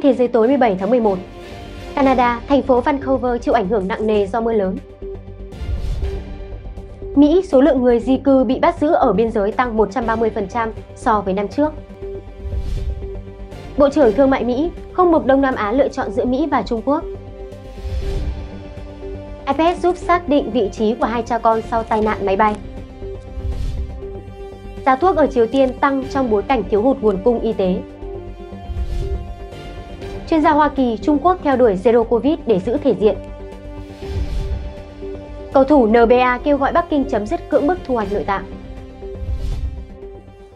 tin thế giới tối 17 tháng 11. Canada, thành phố Vancouver chịu ảnh hưởng nặng nề do mưa lớn. Mỹ, số lượng người di cư bị bắt giữ ở biên giới tăng 130% so với năm trước. Bộ trưởng Thương mại Mỹ không mục Đông Nam Á lựa chọn giữa Mỹ và Trung Quốc. iPad giúp xác định vị trí của hai cha con sau tai nạn máy bay. Giá thuốc ở Triều Tiên tăng trong bối cảnh thiếu hụt nguồn cung y tế. Chuyên gia Hoa Kỳ, Trung Quốc theo đuổi Zero Covid để giữ thể diện. Cầu thủ NBA kêu gọi Bắc Kinh chấm dứt cưỡng bức thu hoạch nội tạng.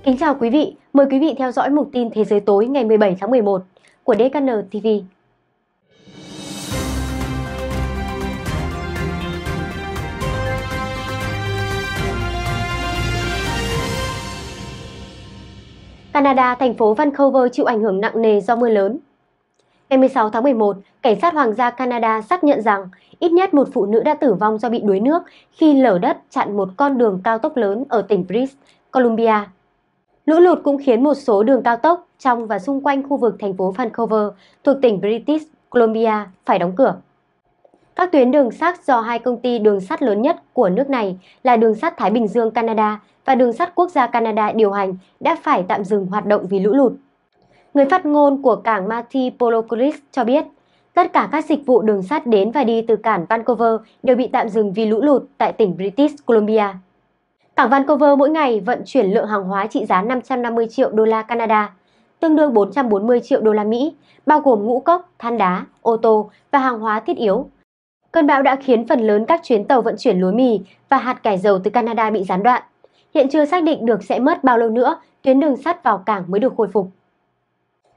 Kính chào quý vị, mời quý vị theo dõi mục tin Thế giới tối ngày 17 tháng 11 của DKN TV. Canada, thành phố Vancouver chịu ảnh hưởng nặng nề do mưa lớn. Ngày 16 tháng 11, Cảnh sát Hoàng gia Canada xác nhận rằng ít nhất một phụ nữ đã tử vong do bị đuối nước khi lở đất chặn một con đường cao tốc lớn ở tỉnh British Columbia. Lũ lụt cũng khiến một số đường cao tốc trong và xung quanh khu vực thành phố Vancouver thuộc tỉnh British Columbia phải đóng cửa. Các tuyến đường sắt do hai công ty đường sắt lớn nhất của nước này là Đường sắt Thái Bình Dương Canada và Đường sắt Quốc gia Canada điều hành đã phải tạm dừng hoạt động vì lũ lụt. Người phát ngôn của cảng Mati Polocoris cho biết, tất cả các dịch vụ đường sắt đến và đi từ cảng Vancouver đều bị tạm dừng vì lũ lụt tại tỉnh British Columbia. Cảng Vancouver mỗi ngày vận chuyển lượng hàng hóa trị giá 550 triệu đô la Canada, tương đương 440 triệu đô la Mỹ, bao gồm ngũ cốc, than đá, ô tô và hàng hóa thiết yếu. Cơn bão đã khiến phần lớn các chuyến tàu vận chuyển lúa mì và hạt cải dầu từ Canada bị gián đoạn. Hiện chưa xác định được sẽ mất bao lâu nữa tuyến đường sắt vào cảng mới được khôi phục.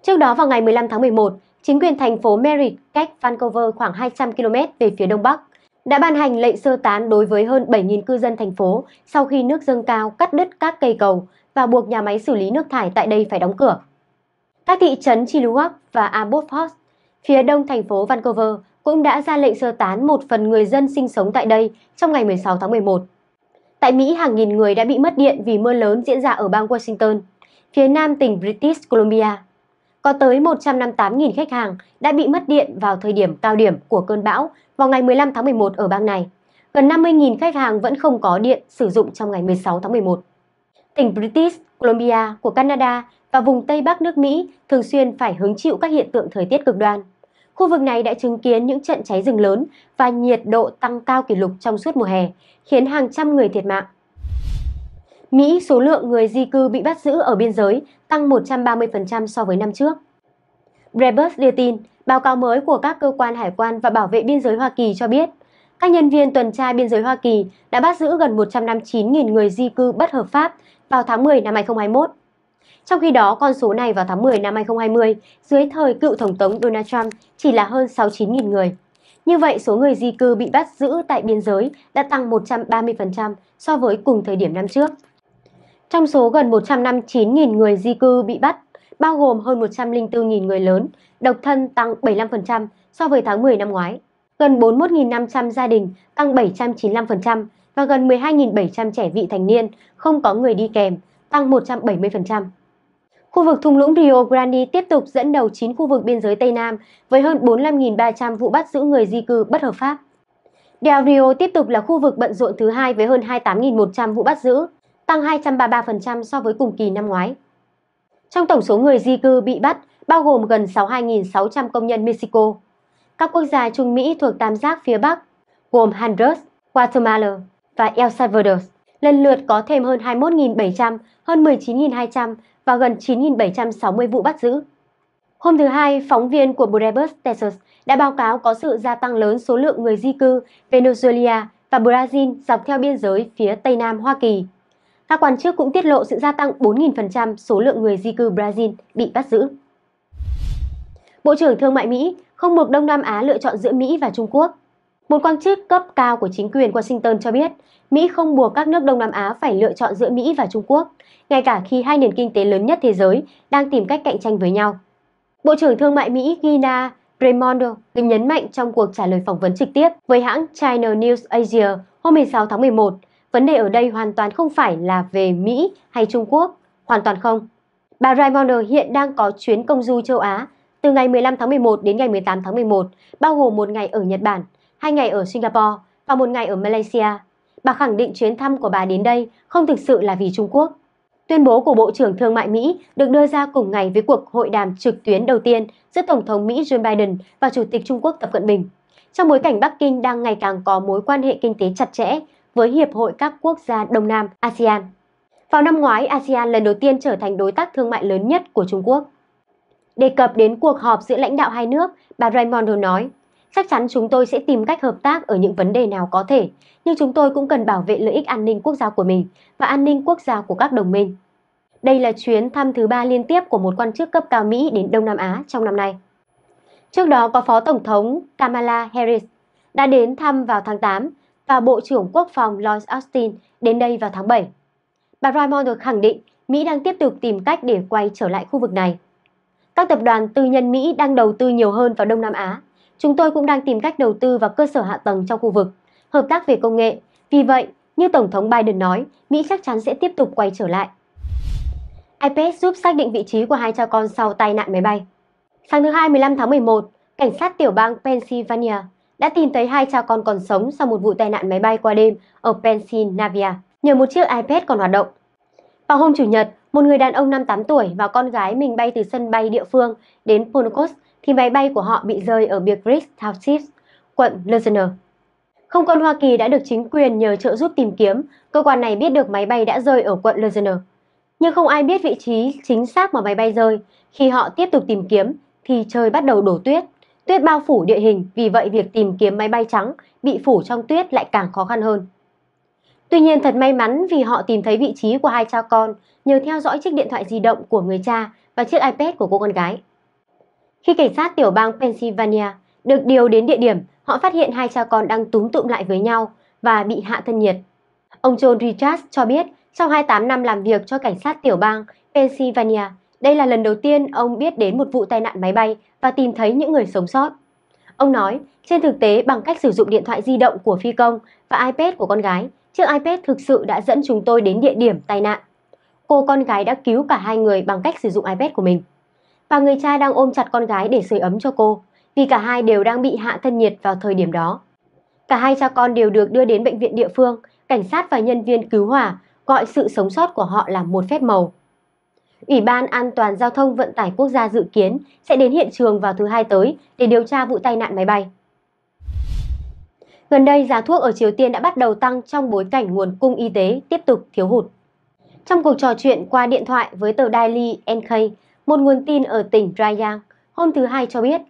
Trước đó vào ngày 15 tháng 11, chính quyền thành phố Merritt cách Vancouver khoảng 200 km về phía đông bắc đã ban hành lệnh sơ tán đối với hơn 7.000 cư dân thành phố sau khi nước dâng cao cắt đứt các cây cầu và buộc nhà máy xử lý nước thải tại đây phải đóng cửa. Các thị trấn Chilliwack và Abbotsford phía đông thành phố Vancouver, cũng đã ra lệnh sơ tán một phần người dân sinh sống tại đây trong ngày 16 tháng 11. Tại Mỹ, hàng nghìn người đã bị mất điện vì mưa lớn diễn ra ở bang Washington, phía nam tỉnh British Columbia có tới 158.000 khách hàng đã bị mất điện vào thời điểm cao điểm của cơn bão vào ngày 15 tháng 11 ở bang này. Gần 50.000 khách hàng vẫn không có điện sử dụng trong ngày 16 tháng 11. Tỉnh British Columbia của Canada và vùng Tây Bắc nước Mỹ thường xuyên phải hứng chịu các hiện tượng thời tiết cực đoan. Khu vực này đã chứng kiến những trận cháy rừng lớn và nhiệt độ tăng cao kỷ lục trong suốt mùa hè, khiến hàng trăm người thiệt mạng. Mỹ, số lượng người di cư bị bắt giữ ở biên giới tăng 130% so với năm trước. Rebus đưa tin, báo cáo mới của các cơ quan hải quan và bảo vệ biên giới Hoa Kỳ cho biết, các nhân viên tuần tra biên giới Hoa Kỳ đã bắt giữ gần 159.000 người di cư bất hợp pháp vào tháng 10 năm 2021. Trong khi đó, con số này vào tháng 10 năm 2020, dưới thời cựu Tổng thống Donald Trump chỉ là hơn 69.000 người. Như vậy, số người di cư bị bắt giữ tại biên giới đã tăng 130% so với cùng thời điểm năm trước. Trong số gần 159.000 người di cư bị bắt, bao gồm hơn 104.000 người lớn, độc thân tăng 75% so với tháng 10 năm ngoái. Gần 41.500 gia đình tăng 795% và gần 12.700 trẻ vị thành niên không có người đi kèm, tăng 170%. Khu vực thung lũng Rio Grande tiếp tục dẫn đầu 9 khu vực biên giới Tây Nam với hơn 45.300 vụ bắt giữ người di cư bất hợp pháp. Đèo Rio tiếp tục là khu vực bận rộn thứ hai với hơn 28.100 vụ bắt giữ, tăng 233% so với cùng kỳ năm ngoái. Trong tổng số người di cư bị bắt, bao gồm gần 62.600 công nhân Mexico. Các quốc gia Trung Mỹ thuộc tam giác phía Bắc, gồm Honduras, Guatemala và El Salvador, lần lượt có thêm hơn 21.700, hơn 19.200 và gần 9.760 vụ bắt giữ. Hôm thứ Hai, phóng viên của Brebus, Texas đã báo cáo có sự gia tăng lớn số lượng người di cư Venezuela và Brazil dọc theo biên giới phía Tây Nam Hoa Kỳ các quan chức cũng tiết lộ sự gia tăng 4.000% số lượng người di cư Brazil bị bắt giữ. Bộ trưởng Thương mại Mỹ không buộc Đông Nam Á lựa chọn giữa Mỹ và Trung Quốc. Một quan chức cấp cao của chính quyền Washington cho biết Mỹ không buộc các nước Đông Nam Á phải lựa chọn giữa Mỹ và Trung Quốc, ngay cả khi hai nền kinh tế lớn nhất thế giới đang tìm cách cạnh tranh với nhau. Bộ trưởng Thương mại Mỹ Gina Raimondo nhấn mạnh trong cuộc trả lời phỏng vấn trực tiếp với hãng China News Asia hôm 16 tháng 11 Vấn đề ở đây hoàn toàn không phải là về Mỹ hay Trung Quốc, hoàn toàn không. Bà Raimondo hiện đang có chuyến công du châu Á, từ ngày 15 tháng 11 đến ngày 18 tháng 11, bao gồm một ngày ở Nhật Bản, hai ngày ở Singapore và một ngày ở Malaysia. Bà khẳng định chuyến thăm của bà đến đây không thực sự là vì Trung Quốc. Tuyên bố của Bộ trưởng Thương mại Mỹ được đưa ra cùng ngày với cuộc hội đàm trực tuyến đầu tiên giữa Tổng thống Mỹ Joe Biden và Chủ tịch Trung Quốc Tập Cận Bình. Trong bối cảnh Bắc Kinh đang ngày càng có mối quan hệ kinh tế chặt chẽ với Hiệp hội các quốc gia Đông Nam ASEAN. Vào năm ngoái, ASEAN lần đầu tiên trở thành đối tác thương mại lớn nhất của Trung Quốc. Đề cập đến cuộc họp giữa lãnh đạo hai nước, bà Raimondo nói, chắc chắn chúng tôi sẽ tìm cách hợp tác ở những vấn đề nào có thể, nhưng chúng tôi cũng cần bảo vệ lợi ích an ninh quốc gia của mình và an ninh quốc gia của các đồng minh. Đây là chuyến thăm thứ ba liên tiếp của một quan chức cấp cao Mỹ đến Đông Nam Á trong năm nay. Trước đó có Phó Tổng thống Kamala Harris đã đến thăm vào tháng 8 và Bộ trưởng Quốc phòng Lloyd Austin đến đây vào tháng 7. Bà Raymond được khẳng định Mỹ đang tiếp tục tìm cách để quay trở lại khu vực này. Các tập đoàn tư nhân Mỹ đang đầu tư nhiều hơn vào Đông Nam Á. Chúng tôi cũng đang tìm cách đầu tư vào cơ sở hạ tầng trong khu vực, hợp tác về công nghệ. Vì vậy, như Tổng thống Biden nói, Mỹ chắc chắn sẽ tiếp tục quay trở lại. IPS giúp xác định vị trí của hai cha con sau tai nạn máy bay. Sáng thứ Hai 15 tháng 11, cảnh sát tiểu bang Pennsylvania đã tìm thấy hai cha con còn sống sau một vụ tai nạn máy bay qua đêm ở Pennsylvania nhờ một chiếc iPad còn hoạt động. Vào hôm Chủ nhật, một người đàn ông 58 tuổi và con gái mình bay từ sân bay địa phương đến Ponocos thì máy bay của họ bị rơi ở Beatrice Township, quận Luzerne. Không quân Hoa Kỳ đã được chính quyền nhờ trợ giúp tìm kiếm, cơ quan này biết được máy bay đã rơi ở quận Luzerne. Nhưng không ai biết vị trí chính xác mà máy bay rơi. Khi họ tiếp tục tìm kiếm thì trời bắt đầu đổ tuyết. Tuyết bao phủ địa hình, vì vậy việc tìm kiếm máy bay trắng bị phủ trong tuyết lại càng khó khăn hơn. Tuy nhiên thật may mắn vì họ tìm thấy vị trí của hai cha con nhờ theo dõi chiếc điện thoại di động của người cha và chiếc iPad của cô con gái. Khi cảnh sát tiểu bang Pennsylvania được điều đến địa điểm, họ phát hiện hai cha con đang túm tụm lại với nhau và bị hạ thân nhiệt. Ông John Richards cho biết trong 28 năm làm việc cho cảnh sát tiểu bang Pennsylvania, đây là lần đầu tiên ông biết đến một vụ tai nạn máy bay và tìm thấy những người sống sót. Ông nói, trên thực tế bằng cách sử dụng điện thoại di động của phi công và iPad của con gái, chiếc iPad thực sự đã dẫn chúng tôi đến địa điểm tai nạn. Cô con gái đã cứu cả hai người bằng cách sử dụng iPad của mình. Và người cha đang ôm chặt con gái để sưởi ấm cho cô, vì cả hai đều đang bị hạ thân nhiệt vào thời điểm đó. Cả hai cha con đều được đưa đến bệnh viện địa phương, cảnh sát và nhân viên cứu hỏa gọi sự sống sót của họ là một phép màu. Ủy ban An toàn Giao thông Vận tải Quốc gia dự kiến sẽ đến hiện trường vào thứ hai tới để điều tra vụ tai nạn máy bay. Gần đây, giá thuốc ở Triều Tiên đã bắt đầu tăng trong bối cảnh nguồn cung y tế tiếp tục thiếu hụt. Trong cuộc trò chuyện qua điện thoại với tờ Daily NK, một nguồn tin ở tỉnh Rayang, hôm thứ Hai cho biết,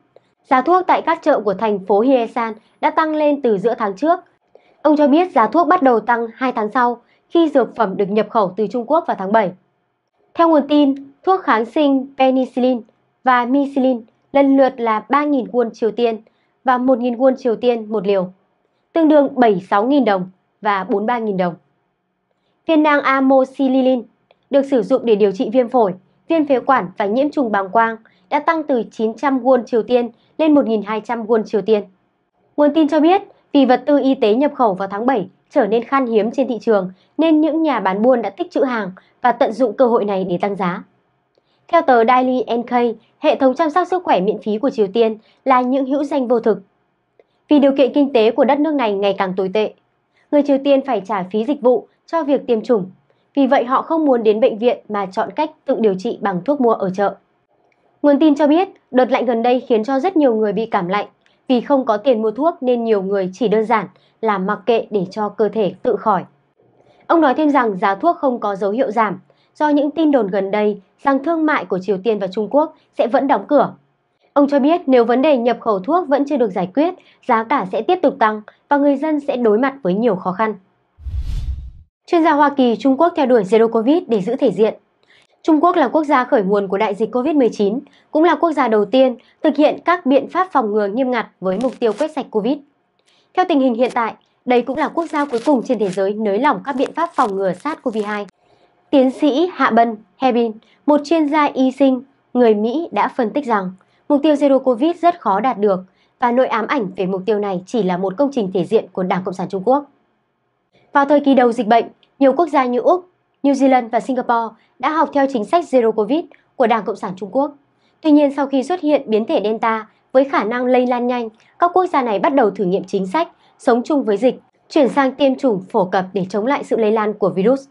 giá thuốc tại các chợ của thành phố Hyesan đã tăng lên từ giữa tháng trước. Ông cho biết giá thuốc bắt đầu tăng 2 tháng sau khi dược phẩm được nhập khẩu từ Trung Quốc vào tháng 7. Theo nguồn tin, thuốc kháng sinh penicillin và micillin lần lượt là 3.000 won Triều Tiên và 1.000 won Triều Tiên một liều, tương đương 76.000 đồng và 43.000 đồng. Viên nang amoxicillin được sử dụng để điều trị viêm phổi, viêm phế quản và nhiễm trùng bàng quang đã tăng từ 900 won Triều Tiên lên 1.200 won Triều Tiên. Nguồn tin cho biết, vì vật tư y tế nhập khẩu vào tháng 7 trở nên khan hiếm trên thị trường nên những nhà bán buôn đã tích trữ hàng và tận dụng cơ hội này để tăng giá. Theo tờ Daily NK, hệ thống chăm sóc sức khỏe miễn phí của Triều Tiên là những hữu danh vô thực. Vì điều kiện kinh tế của đất nước này ngày càng tồi tệ, người Triều Tiên phải trả phí dịch vụ cho việc tiêm chủng. Vì vậy họ không muốn đến bệnh viện mà chọn cách tự điều trị bằng thuốc mua ở chợ. Nguồn tin cho biết, đợt lạnh gần đây khiến cho rất nhiều người bị cảm lạnh. Vì không có tiền mua thuốc nên nhiều người chỉ đơn giản là mặc kệ để cho cơ thể tự khỏi. Ông nói thêm rằng giá thuốc không có dấu hiệu giảm do những tin đồn gần đây rằng thương mại của Triều Tiên và Trung Quốc sẽ vẫn đóng cửa. Ông cho biết nếu vấn đề nhập khẩu thuốc vẫn chưa được giải quyết, giá cả sẽ tiếp tục tăng và người dân sẽ đối mặt với nhiều khó khăn. Chuyên gia Hoa Kỳ Trung Quốc theo đuổi Zero Covid để giữ thể diện. Trung Quốc là quốc gia khởi nguồn của đại dịch Covid-19, cũng là quốc gia đầu tiên thực hiện các biện pháp phòng ngừa nghiêm ngặt với mục tiêu quét sạch Covid. Theo tình hình hiện tại, đây cũng là quốc gia cuối cùng trên thế giới nới lỏng các biện pháp phòng ngừa SARS-CoV-2. Tiến sĩ Hạ Bân Hebin, một chuyên gia y sinh người Mỹ đã phân tích rằng mục tiêu Zero Covid rất khó đạt được và nội ám ảnh về mục tiêu này chỉ là một công trình thể diện của Đảng Cộng sản Trung Quốc. Vào thời kỳ đầu dịch bệnh, nhiều quốc gia như Úc, New Zealand và Singapore đã học theo chính sách Zero Covid của Đảng Cộng sản Trung Quốc. Tuy nhiên sau khi xuất hiện biến thể Delta với khả năng lây lan nhanh, các quốc gia này bắt đầu thử nghiệm chính sách sống chung với dịch, chuyển sang tiêm chủng phổ cập để chống lại sự lây lan của virus.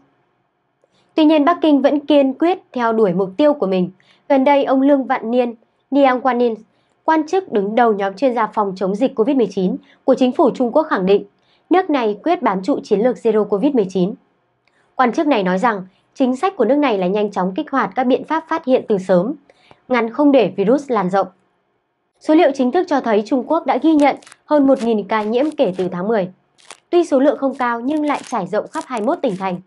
Tuy nhiên Bắc Kinh vẫn kiên quyết theo đuổi mục tiêu của mình. Gần đây ông Lương Vạn Niên, Liang Quanin, quan chức đứng đầu nhóm chuyên gia phòng chống dịch COVID-19 của chính phủ Trung Quốc khẳng định nước này quyết bám trụ chiến lược Zero COVID-19. Quan chức này nói rằng chính sách của nước này là nhanh chóng kích hoạt các biện pháp phát hiện từ sớm, ngăn không để virus lan rộng. Số liệu chính thức cho thấy Trung Quốc đã ghi nhận hơn 1.000 ca nhiễm kể từ tháng 10. Tuy số lượng không cao nhưng lại trải rộng khắp 21 tỉnh thành,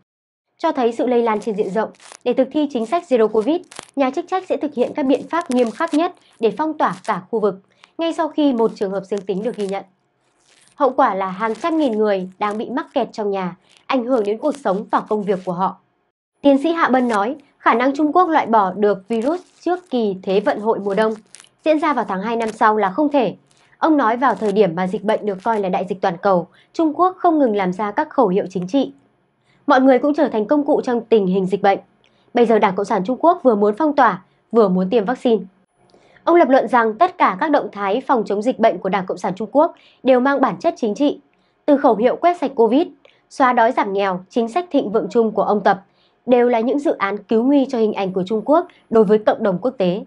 cho thấy sự lây lan trên diện rộng. Để thực thi chính sách Zero Covid, nhà chức trách sẽ thực hiện các biện pháp nghiêm khắc nhất để phong tỏa cả khu vực, ngay sau khi một trường hợp dương tính được ghi nhận. Hậu quả là hàng trăm nghìn người đang bị mắc kẹt trong nhà, ảnh hưởng đến cuộc sống và công việc của họ. Tiến sĩ Hạ Bân nói, khả năng Trung Quốc loại bỏ được virus trước kỳ Thế vận hội mùa đông diễn ra vào tháng 2 năm sau là không thể. Ông nói vào thời điểm mà dịch bệnh được coi là đại dịch toàn cầu, Trung Quốc không ngừng làm ra các khẩu hiệu chính trị. Mọi người cũng trở thành công cụ trong tình hình dịch bệnh. Bây giờ Đảng Cộng sản Trung Quốc vừa muốn phong tỏa, vừa muốn tiêm vaccine. Ông lập luận rằng tất cả các động thái phòng chống dịch bệnh của Đảng Cộng sản Trung Quốc đều mang bản chất chính trị. Từ khẩu hiệu quét sạch Covid, xóa đói giảm nghèo, chính sách thịnh vượng chung của ông Tập đều là những dự án cứu nguy cho hình ảnh của Trung Quốc đối với cộng đồng quốc tế.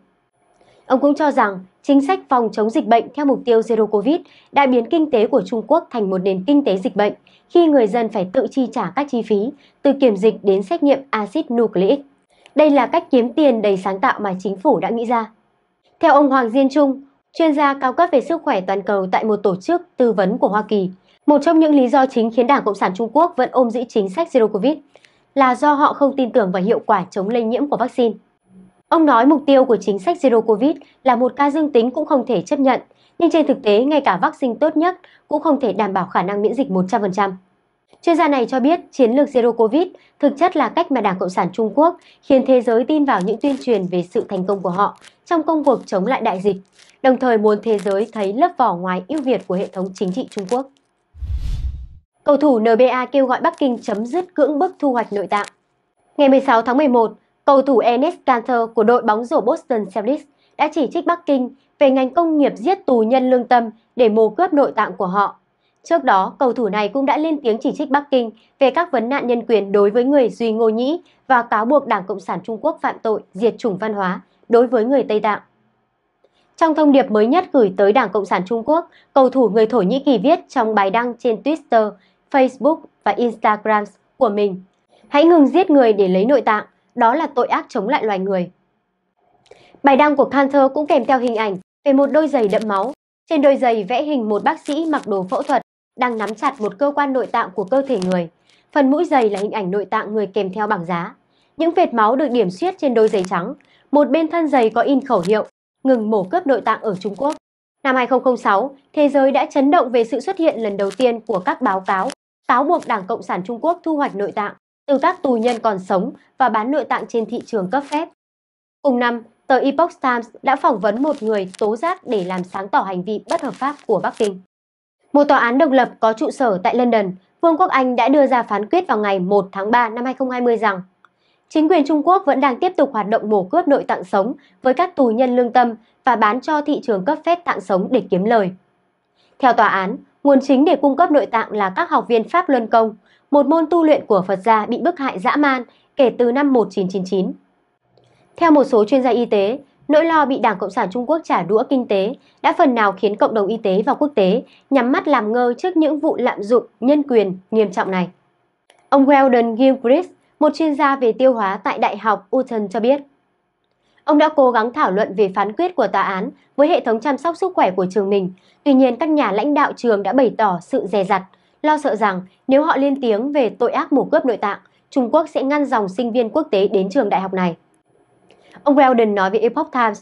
Ông cũng cho rằng chính sách phòng chống dịch bệnh theo mục tiêu Zero Covid đã biến kinh tế của Trung Quốc thành một nền kinh tế dịch bệnh khi người dân phải tự chi trả các chi phí từ kiểm dịch đến xét nghiệm axit nucleic. Đây là cách kiếm tiền đầy sáng tạo mà chính phủ đã nghĩ ra. Theo ông Hoàng Diên Trung, chuyên gia cao cấp về sức khỏe toàn cầu tại một tổ chức tư vấn của Hoa Kỳ, một trong những lý do chính khiến Đảng Cộng sản Trung Quốc vẫn ôm giữ chính sách Zero Covid là do họ không tin tưởng vào hiệu quả chống lây nhiễm của vaccine. Ông nói mục tiêu của chính sách Zero Covid là một ca dương tính cũng không thể chấp nhận, nhưng trên thực tế ngay cả vaccine tốt nhất cũng không thể đảm bảo khả năng miễn dịch 100%. Chuyên gia này cho biết chiến lược Zero Covid thực chất là cách mà Đảng Cộng sản Trung Quốc khiến thế giới tin vào những tuyên truyền về sự thành công của họ trong công cuộc chống lại đại dịch, đồng thời muốn thế giới thấy lớp vỏ ngoài ưu việt của hệ thống chính trị Trung Quốc. Cầu thủ NBA kêu gọi Bắc Kinh chấm dứt cưỡng bức thu hoạch nội tạng. Ngày 16 tháng 11, cầu thủ Enes Kanter của đội bóng rổ Boston Celtics đã chỉ trích Bắc Kinh về ngành công nghiệp giết tù nhân lương tâm để mồ cướp nội tạng của họ. Trước đó, cầu thủ này cũng đã lên tiếng chỉ trích Bắc Kinh về các vấn nạn nhân quyền đối với người Duy Ngô Nhĩ và cáo buộc Đảng Cộng sản Trung Quốc phạm tội diệt chủng văn hóa đối với người Tây Tạng. Trong thông điệp mới nhất gửi tới Đảng Cộng sản Trung Quốc, cầu thủ người Thổ Nhĩ Kỳ viết trong bài đăng trên Twitter, Facebook và Instagram của mình. Hãy ngừng giết người để lấy nội tạng, đó là tội ác chống lại loài người. Bài đăng của Cantor cũng kèm theo hình ảnh về một đôi giày đẫm máu. Trên đôi giày vẽ hình một bác sĩ mặc đồ phẫu thuật đang nắm chặt một cơ quan nội tạng của cơ thể người. Phần mũi giày là hình ảnh nội tạng người kèm theo bảng giá. Những vệt máu được điểm xuyết trên đôi giày trắng. Một bên thân giày có in khẩu hiệu ngừng mổ cướp nội tạng ở Trung Quốc. Năm 2006, thế giới đã chấn động về sự xuất hiện lần đầu tiên của các báo cáo cáo buộc Đảng Cộng sản Trung Quốc thu hoạch nội tạng từ các tù nhân còn sống và bán nội tạng trên thị trường cấp phép. Cùng năm, tờ Epoch Times đã phỏng vấn một người tố giác để làm sáng tỏ hành vi bất hợp pháp của Bắc Kinh. Một tòa án độc lập có trụ sở tại London, Vương quốc Anh đã đưa ra phán quyết vào ngày 1 tháng 3 năm 2020 rằng chính quyền Trung Quốc vẫn đang tiếp tục hoạt động mổ cướp nội tạng sống với các tù nhân lương tâm và bán cho thị trường cấp phép tạng sống để kiếm lời. Theo tòa án, nguồn chính để cung cấp nội tạng là các học viên Pháp Luân Công, một môn tu luyện của Phật gia bị bức hại dã man kể từ năm 1999. Theo một số chuyên gia y tế, nỗi lo bị Đảng Cộng sản Trung Quốc trả đũa kinh tế đã phần nào khiến cộng đồng y tế và quốc tế nhắm mắt làm ngơ trước những vụ lạm dụng nhân quyền nghiêm trọng này. Ông Weldon Gilchrist, một chuyên gia về tiêu hóa tại Đại học Uton cho biết, Ông đã cố gắng thảo luận về phán quyết của tòa án với hệ thống chăm sóc sức khỏe của trường mình. Tuy nhiên, các nhà lãnh đạo trường đã bày tỏ sự dè dặt, lo sợ rằng nếu họ lên tiếng về tội ác mổ cướp nội tạng, Trung Quốc sẽ ngăn dòng sinh viên quốc tế đến trường đại học này. Ông Weldon nói với Epoch Times,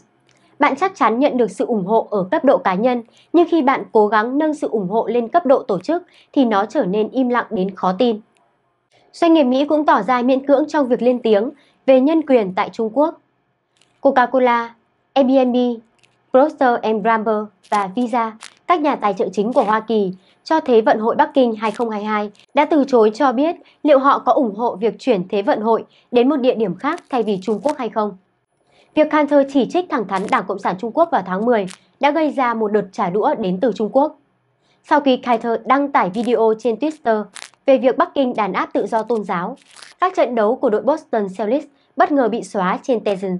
bạn chắc chắn nhận được sự ủng hộ ở cấp độ cá nhân, nhưng khi bạn cố gắng nâng sự ủng hộ lên cấp độ tổ chức thì nó trở nên im lặng đến khó tin. Doanh nghiệp Mỹ cũng tỏ ra miễn cưỡng trong việc lên tiếng về nhân quyền tại Trung Quốc. Coca-Cola, Airbnb, Procter Gamble và Visa, các nhà tài trợ chính của Hoa Kỳ, cho Thế vận hội Bắc Kinh 2022 đã từ chối cho biết liệu họ có ủng hộ việc chuyển Thế vận hội đến một địa điểm khác thay vì Trung Quốc hay không. Việc Hunter chỉ trích thẳng thắn Đảng Cộng sản Trung Quốc vào tháng 10 đã gây ra một đợt trả đũa đến từ Trung Quốc. Sau khi Carter đăng tải video trên Twitter về việc Bắc Kinh đàn áp tự do tôn giáo, các trận đấu của đội Boston Celtics bất ngờ bị xóa trên Tizen.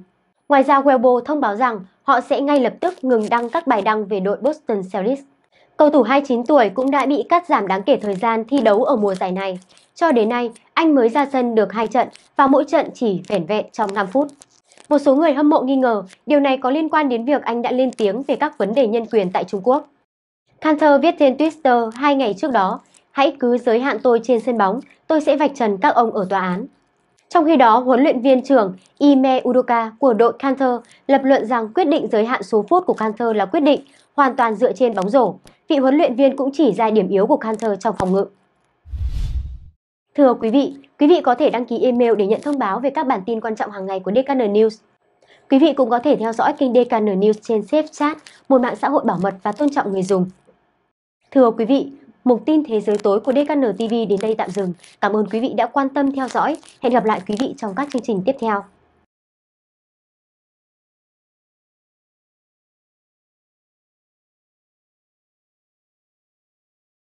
Ngoài ra, Weibo thông báo rằng họ sẽ ngay lập tức ngừng đăng các bài đăng về đội Boston Celtics. Cầu thủ 29 tuổi cũng đã bị cắt giảm đáng kể thời gian thi đấu ở mùa giải này. Cho đến nay, anh mới ra sân được 2 trận và mỗi trận chỉ vẻn vẹn trong 5 phút. Một số người hâm mộ nghi ngờ điều này có liên quan đến việc anh đã lên tiếng về các vấn đề nhân quyền tại Trung Quốc. Cantor viết trên Twitter hai ngày trước đó, hãy cứ giới hạn tôi trên sân bóng, tôi sẽ vạch trần các ông ở tòa án. Trong khi đó, huấn luyện viên trưởng Ime Udoka của đội Canter lập luận rằng quyết định giới hạn số phút của Canter là quyết định hoàn toàn dựa trên bóng rổ. Vị huấn luyện viên cũng chỉ ra điểm yếu của Canter trong phòng ngự. Thưa quý vị, quý vị có thể đăng ký email để nhận thông báo về các bản tin quan trọng hàng ngày của DKN News. Quý vị cũng có thể theo dõi kênh DKN News trên SafeChat, một mạng xã hội bảo mật và tôn trọng người dùng. Thưa quý vị, mục tin thế giới tối của DKN TV đến đây tạm dừng. Cảm ơn quý vị đã quan tâm theo dõi. Hẹn gặp lại quý vị trong các chương trình tiếp theo.